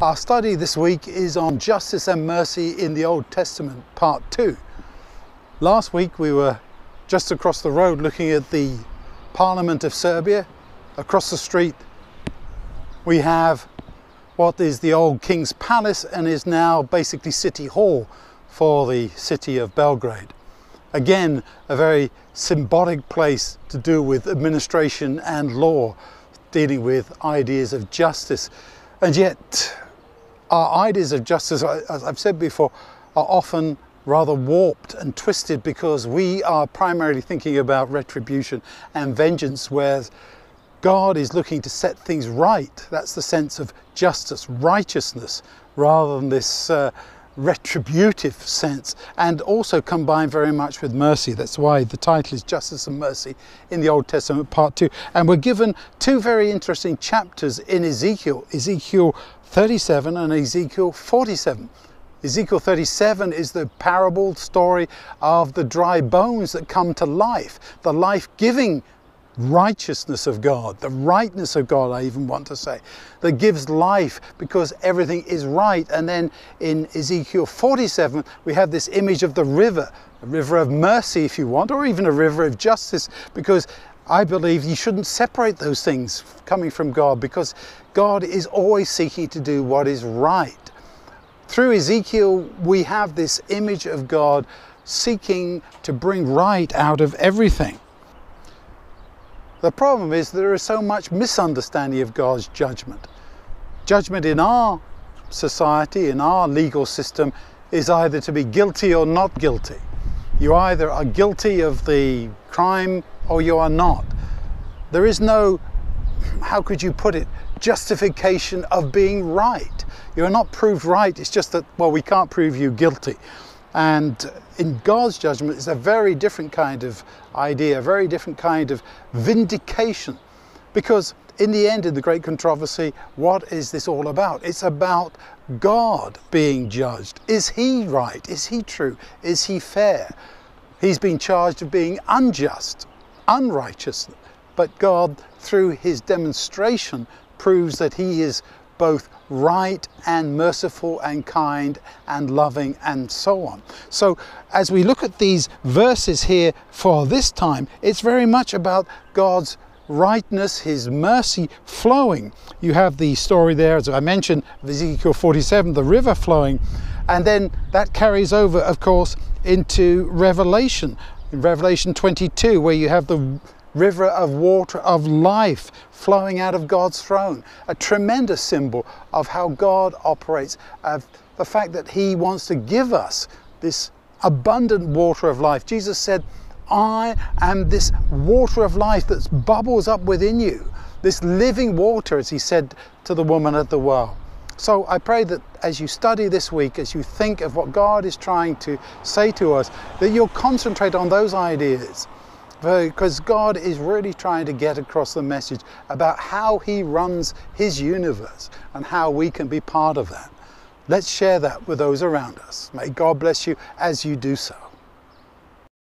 Our study this week is on justice and mercy in the Old Testament, part two. Last week we were just across the road looking at the Parliament of Serbia. Across the street we have what is the old King's Palace and is now basically City Hall for the city of Belgrade. Again, a very symbolic place to do with administration and law, dealing with ideas of justice. And yet, our ideas of justice, as I've said before, are often rather warped and twisted because we are primarily thinking about retribution and vengeance, whereas God is looking to set things right. That's the sense of justice, righteousness, rather than this uh, retributive sense, and also combined very much with mercy. That's why the title is Justice and Mercy in the Old Testament, part two. And we're given two very interesting chapters in Ezekiel Ezekiel 37 and Ezekiel 47. Ezekiel 37 is the parable story of the dry bones that come to life, the life giving righteousness of God, the rightness of God, I even want to say, that gives life because everything is right. And then in Ezekiel 47, we have this image of the river, a river of mercy, if you want, or even a river of justice, because I believe you shouldn't separate those things coming from God because God is always seeking to do what is right. Through Ezekiel, we have this image of God seeking to bring right out of everything. The problem is there is so much misunderstanding of God's judgment. Judgment in our society, in our legal system, is either to be guilty or not guilty. You either are guilty of the crime or you are not. There is no, how could you put it, justification of being right. You're not proved right, it's just that, well, we can't prove you guilty. And in God's judgment, it's a very different kind of idea, a very different kind of vindication. Because in the end, in the great controversy, what is this all about? It's about God being judged. Is he right? Is he true? Is he fair? He's been charged of being unjust, unrighteous. But God, through his demonstration, proves that he is both right and merciful and kind and loving and so on. So, as we look at these verses here for this time, it's very much about God's rightness, His mercy flowing. You have the story there, as I mentioned, Ezekiel 47, the river flowing, and then that carries over, of course, into Revelation. In Revelation 22, where you have the river of water of life flowing out of God's throne. A tremendous symbol of how God operates, of the fact that He wants to give us this abundant water of life. Jesus said, I am this water of life that bubbles up within you, this living water, as He said to the woman at the well. So I pray that as you study this week, as you think of what God is trying to say to us, that you'll concentrate on those ideas because God is really trying to get across the message about how He runs His universe and how we can be part of that. Let's share that with those around us. May God bless you as you do so.